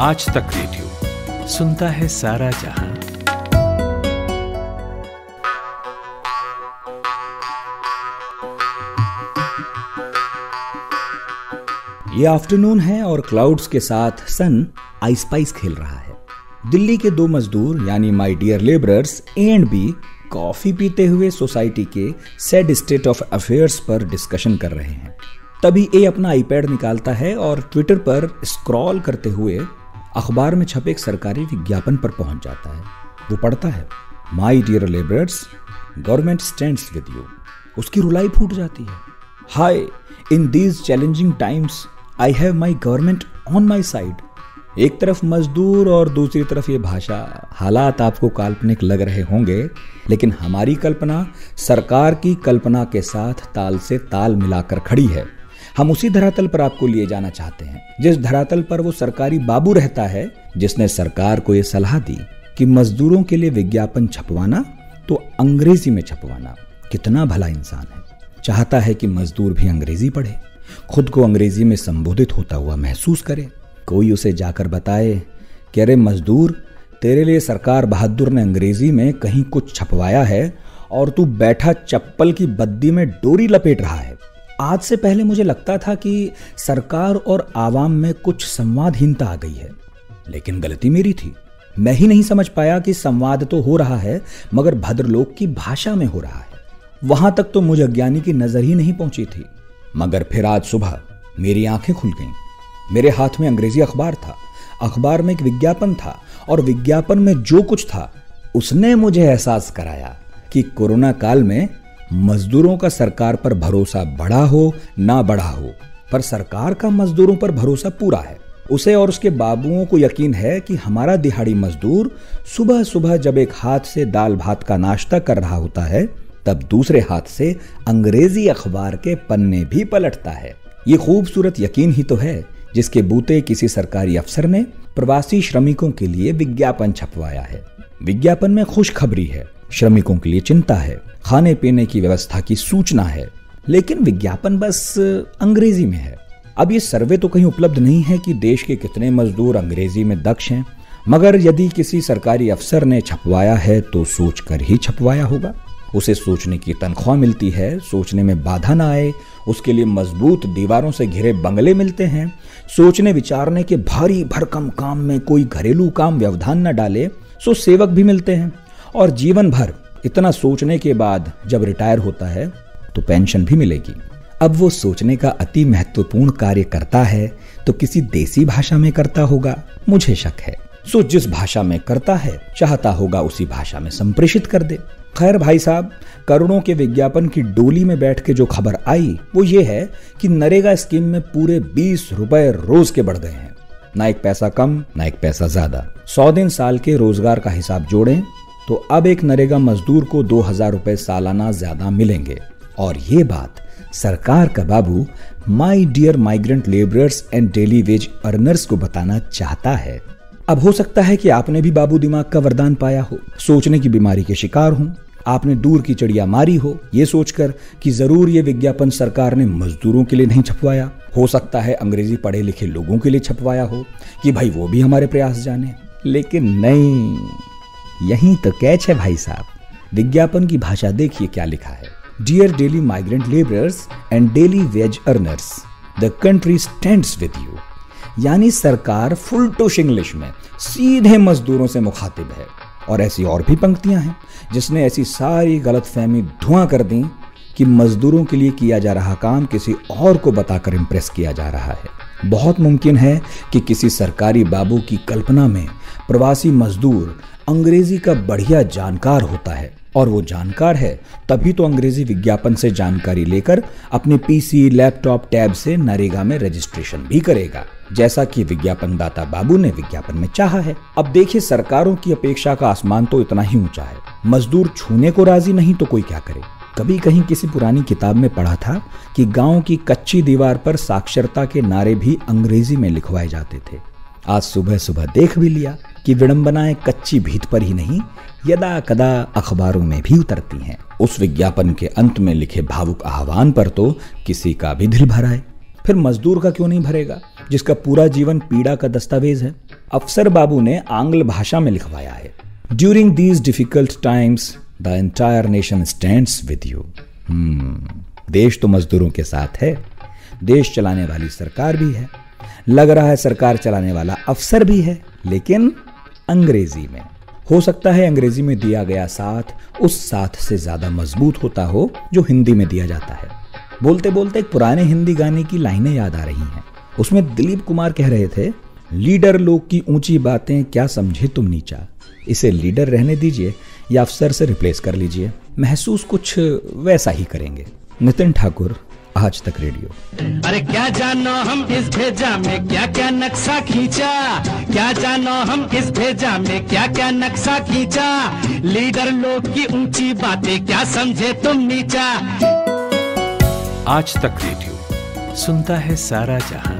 आज तक रेडियो, सुनता है सारा जहाँ। ये आफ्टरनून है और क्लाउड्स के साथ सन आइस पाइस खेल रहा है। दिल्ली के दो मजदूर, यानी my dear labourers A and B coffee पीते हुए सोसाइटी के सैड स्टेट ऑफ़ अफेयर्स पर डिस्कशन कर रहे हैं। तभी ए अपना आईपैड निकालता है और ट्विटर पर स्क्रॉल करते हुए अखबार में छपे एक सरकारी विज्ञापन पर पहुँच जाता है। वो पढ़ता है my dear labourers government stand with you उसकी रुलाई फूट जाती है। Hi in these challenging times I have my government on my side एक तरफ़ मजदूर और दूसरी तरफ़ ये भाषा। हालात आपको काल्पनिक लग रहे होंगे, लेकिन हमारी कल्पना सरकार की कल्पना के साथ ताल से ताल मिलाकर खड़ी है। हम उसी धरातल पर आपको लिए जाना चाहते हैं। जिस धरातल पर वो सरकारी बाबू रहता है, जिसने सरकार को ये सलाह दी कि मजदूरों के लिए विज्ञापन छपवाना तो अंग्रेज़ी में छपवाना। कितना भला इंसान है। चाहता है कि मजदूर भी अंग्रेज़ी पढ़े, खुद को अंग्रेज़ी में संबोधित होता हुआ महसूस करे। कोई उसे जाकर बताए कि अरे मजदूर, तेरे लिए सरकार बहादुर ने अंग्रेज़ी में कहीं कुछ छपवाया है और तू बैठा चप्पल की बद्दी में डोरी लपेट रहा है। आज से पहले मुझे लगता था कि सरकार और आवाम में कुछ संवादहीनता आ गई है, लेकिन गलती मेरी थी। मैं ही नहीं समझ पाया कि संवाद तो हो रहा है, मगर भद्रलोक की भाषा में हो रहा है। वहाँ तक तो मुझे अज्ञानी की नज़र ही नहीं पहुँची थी। मगर फिर आज सुबह मेरी आँखें खुल गईं। मेरे हाथ में अंग्रेज़ी अखबार था। अखबार में एक विज्ञापन था और विज्ञापन में जो कुछ था, उसने मुझे एहसास कराया कि कोरोना काल में मजदूरों का सरकार पर भरोसा बढ़ा हो, ना बढ़ा हो। पर सरकार का मजदूरों पर भरोसा पूरा है। उसे और उसके बाबुओं को यकीन है कि हमारा दिहाड़ी मजदूर सुबह सुबह जब एक हाथ से दाल भात का नाश्ता कर रहा होता है, तब दूसरे हाथ से अंग्रेज़ी अखबार के पन्ने भी पलटता है। ये खूबसूरत यकीन ही तो है, जिसके बूते किसी सरकारी अफसर ने प्रवासी श्रमिकों के लिए विज्ञापन छपवाया है। विज्ञापन में खुशखबरी है। श्रमिकों के लिए चिंता है। खाने पीने की व्यवस्था की सूचना है। लेकिन विज्ञापन बस अंग्रेज़ी में है। अब ये सर्वे तो कहीं उपलब्ध नहीं है कि देश के कितने मजदूर अंग्रेज़ी में दक्ष हैं। मगर यदि किसी सरकारी अफसर ने छपवाया है तो सोचकर ही छपवाया होगा। उसे सोचने की तनख्वाह मिलती है, सोचने में बाधा ना आए। उसके लिए मज़बूत दीवारों से घिरे बंगले मिलते हैं। सोचने विचारने के भारी भरकम काम में कोई घरेलू काम व्यवधान न डाले, सो सेवक भी मिलते हैं। और जीवन भर इतना सोचने के बाद जब रिटायर होता है तो पेंशन भी मिलेगी। अब वो सोचने का अति महत्वपूर्ण कार्य करता है तो किसी देसी भाषा में करता होगा, मुझे शक है। सो जिस भाषा में करता है, चाहता होगा उसी भाषा में संप्रेषित कर दे। खैर भाई साहब करोड़ों के विज्ञापन की डोली में बैठ के जो खबर आई, वो ये है कि नरेगा स्कीम में पूरे बीस रुपए रोज के बढ़ गए हैं। ना एक पैसा कम, ना एक पैसा ज़्यादा। सौ दिन साल के रोज़गार का हिसाब जोड़ें तो अब एक नरेगा मजदूर को दो हज़ार रुपए सालाना ज़्यादा मिलेंगे। और ये बात सरकार का बाबू my dear migrant labourers and daily wage earners को बताना चाहता है। अब हो सकता है कि आपने भी बाबू दिमाग का वरदान पाया हो। सोचने की बीमारी के शिकार हो। आपने दूर की चिड़िया मारी हो। ये सोचकर कि ज़रूर ये विज्ञापन सरकार ने मजदूरों के लिए नहीं छपवाया। हो सकता है अंग्रेज़ी पढ़े लिखे लोगों के लिए छपवाया हो कि भाई वो भी हमारे प्रयास जाने। लेकिन नहीं। यही तो कैच है भाई साहब। विज्ञापन की भाषा देखिए क्या लिखा है। Dear daily migrant labourers and daily wage earners the country stand with you यानी सरकार फुल टूश इंग्लिश में सीधे मजदूरों से मुखातिब है। और ऐसी और भी पंक्तियाँ हैं, जिसने ऐसी सारी गलत फहमी धुआँ कर दी कि मजदूरों के लिए किया जा रहा काम किसी और को बताकर इम्प्रेस किया जा रहा है। बहुत मुमकिन है कि किसी सरकारी बाबू की कल्पना में प्रवासी मजदूर अंग्रेज़ी का बढ़िया जानकार होता है। और वो जानकार है, तभी तो अंग्रेज़ी विज्ञापन से जानकारी लेकर अपने पीसी, लैपटॉप, टैब से नरेगा में रजिस्ट्रेशन भी करेगा। जैसा कि विज्ञापन दाता बाबू ने विज्ञापन में चाहा है। अब देखिए, सरकारों की अपेक्षा का आसमान तो इतना ही ऊँचा है। मजदूर छूने को राज़ी नहीं तो कोई क्या करे? कभी कहीं किसी पुरानी किताब में पढ़ा था कि गाँव की कच्ची दीवार पर साक्षरता के नारे भी अंग्रेज़ी में लिखवाए जाते थे। आज सुबह सुबह देख भी लिया। कि विडंबनाएँ कच्ची भीत पर ही नहीं यदा कदा अखबारों में भी उतरती हैं। उस विज्ञापन के अंत में लिखे भावुक आह्वान पर तो किसी का भी दिल भरा है फिर मजदूर का क्यों नहीं भरेगा, जिसका पूरा जीवन पीड़ा का दस्तावेज़ है? अफसर बाबू ने आंग्ल भाषा में लिखवाया है during these difficult times the entire nation stand with you देश तो मजदूरों के साथ है, देश चलाने वाली सरकार भी है। लग रहा है सरकार चलाने वाला अफसर भी है, लेकिन अंग्रेज़ी में। हो सकता है अंग्रेज़ी में दिया गया साथ उस साथ से ज़्यादा मज़बूत होता हो जो हिंदी में दिया जाता है। बोलते बोलते एक पुराने हिंदी गाने की लाइनें याद आ रही हैं। उसमें दिलीप कुमार कह रहे थे, लीडर लोग की ऊँची बातें क्या समझे तुम नीचा? इसे लीडर रहने दीजिए या अफसर से रिप्लेस कर लीजिए। महसूस कुछ वैसा ही करेंगे। नितिन ठाकुर आज तक रेडियो। अरे क्या जानो हम इस भेजा में क्या क्या नक्शा खींचा? क्या जानो हम इस भेजा में क्या क्या नक्शा खींचा? लीडर लोग की ऊँची बातें क्या समझे तुम नीचा? आज तक रेडियो सुनता है सारा जहाँ।